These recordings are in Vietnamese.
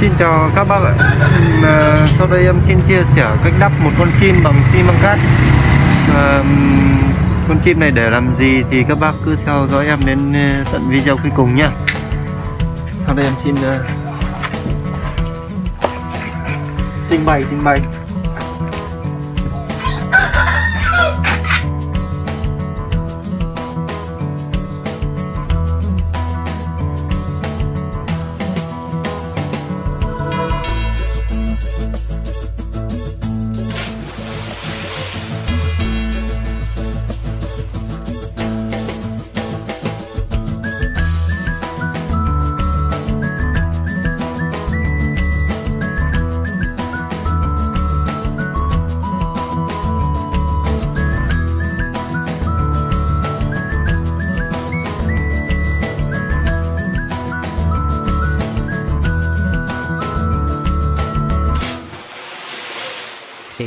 Xin chào các bác ạ. À, Sau đây em xin chia sẻ cách đắp một con chim bằng xi măng cát. À, Con chim này để làm gì thì các bác cứ theo dõi em đến ờ, tận video cuối cùng nhé Sau đây em xin uh, trình bày trình bày “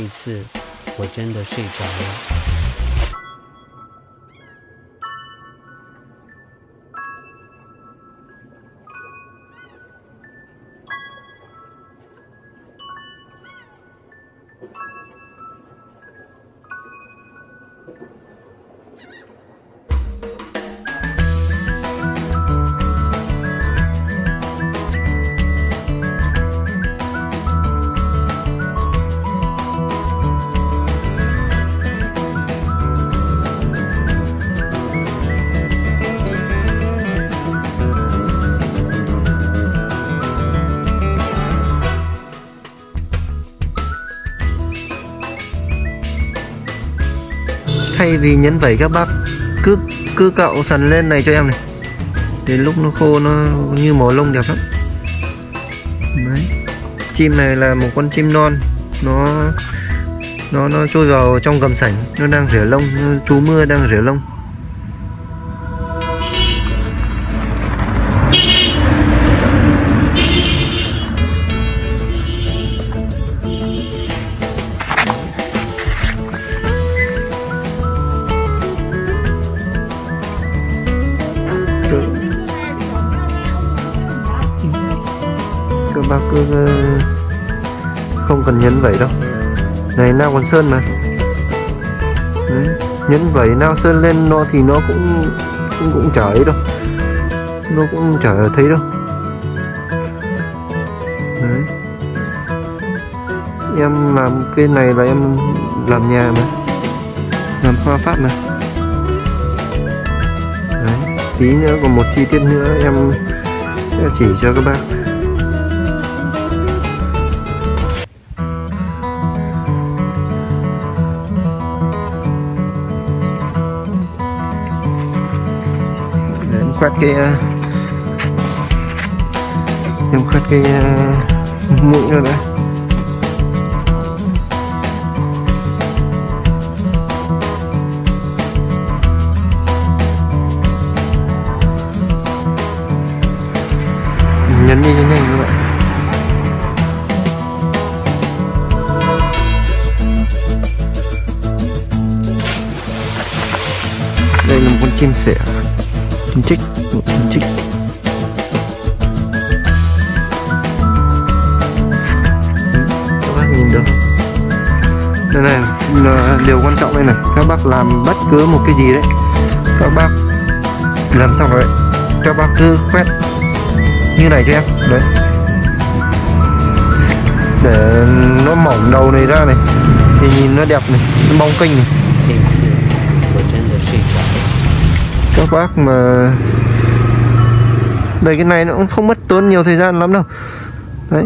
一次，我真的睡着了。” Thay vì nhấn vẩy các bác. Cứ cứ cạo sần lên này cho em này. Đến lúc nó khô nó như màu lông đẹp lắm. Đấy. Chim này là một con chim non. Nó nó nó trôi vào trong gầm sảnh. Nó đang rửa lông. Nó, mưa đang rửa lông. Bác cứ ờ, không cần nhấn vẩy đâu này, nao còn sơn mà Đấy. nhấn vẩy nao sơn lên, nó thì nó cũng cũng cũng chả ấy đâu nó cũng chả thấy đâu Đấy. em làm cái này là em làm nhà mà làm hoa pháp mà Đấy. tí nữa còn một chi tiết nữa em sẽ chỉ cho các bác khoét cái ờ, em khoét cái ờ, mũi nữa đấy chích một chích Đấy, các bác nhìn được. Đây này là điều quan trọng đây này. Các bác làm bất cứ một cái gì đấy. Các bác làm xong rồi các bác cứ quét như này cho em. Đấy. Để nó mỏng đầu này ra này. Thì nhìn nó đẹp này. Nó bong kênh này các bác mà đây, cái này nó cũng không mất tốn nhiều thời gian lắm đâu. Đấy,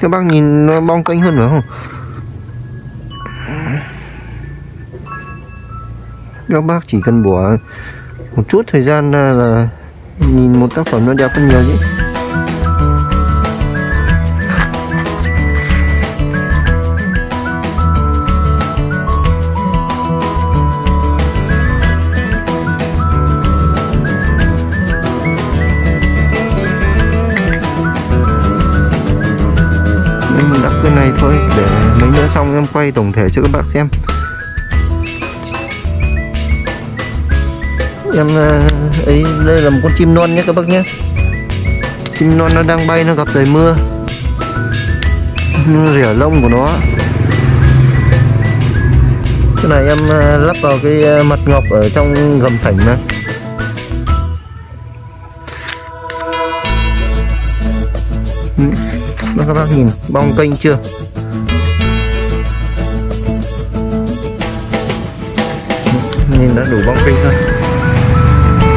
các bác nhìn nó bong kênh hơn nữa không? Các bác chỉ cần bỏ một chút thời gian là nhìn một tác phẩm nó đẹp hơn nhiều chứ xong em quay tổng thể cho các bác xem. Em ờ, ấy đây là một con chim non nhé các bác nhé. Chim non nó đang bay nó gặp trời mưa. Rỉa lông của nó. Cái này em à, lắp vào cái à, mặt ngọc ở trong gầm sảnh đó các bác nhìn bong kênh chưa Đã đủ bong kinh thôi.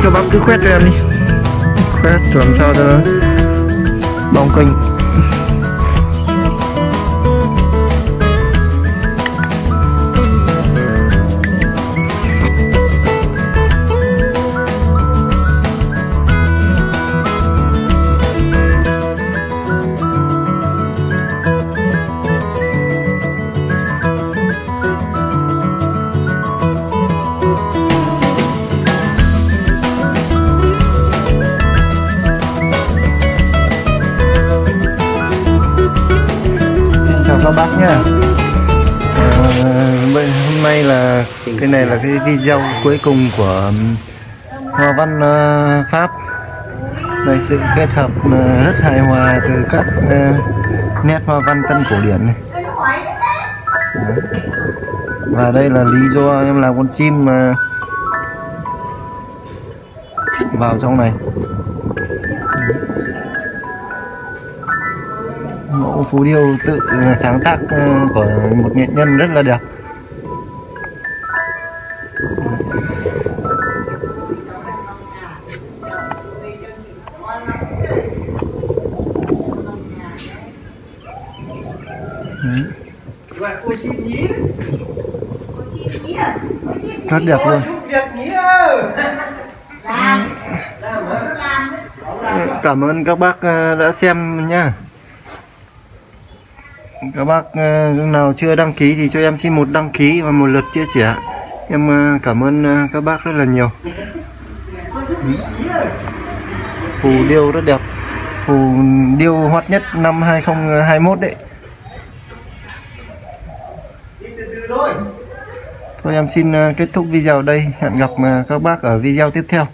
Cho bác cứ khoét cho em đi. Khoét làm sao cho nó bong kênh bác nhá. À, hôm nay là cái này là cái video cuối cùng của um, hoa văn ờ, pháp. Đây sự kết hợp ờ, rất hài hòa từ các ờ, nét hoa văn tân cổ điển này. Đấy. và đây là lý do em làm con chim mà vào trong này phú điêu tự sáng tác ờ, của một nghệ nhân rất là đẹp. Rất đẹp luôn. Cảm ơn các bác ờ, đã xem nhá các bác ờ, nào chưa đăng ký thì cho em xin một đăng ký và một lượt chia sẻ. Em ờ, cảm ơn ờ, các bác rất là nhiều. Phù điêu rất đẹp. Phù điêu hot nhất năm 2021 đấy. Thôi em xin kết thúc video đây. Hẹn gặp các bác ở video tiếp theo.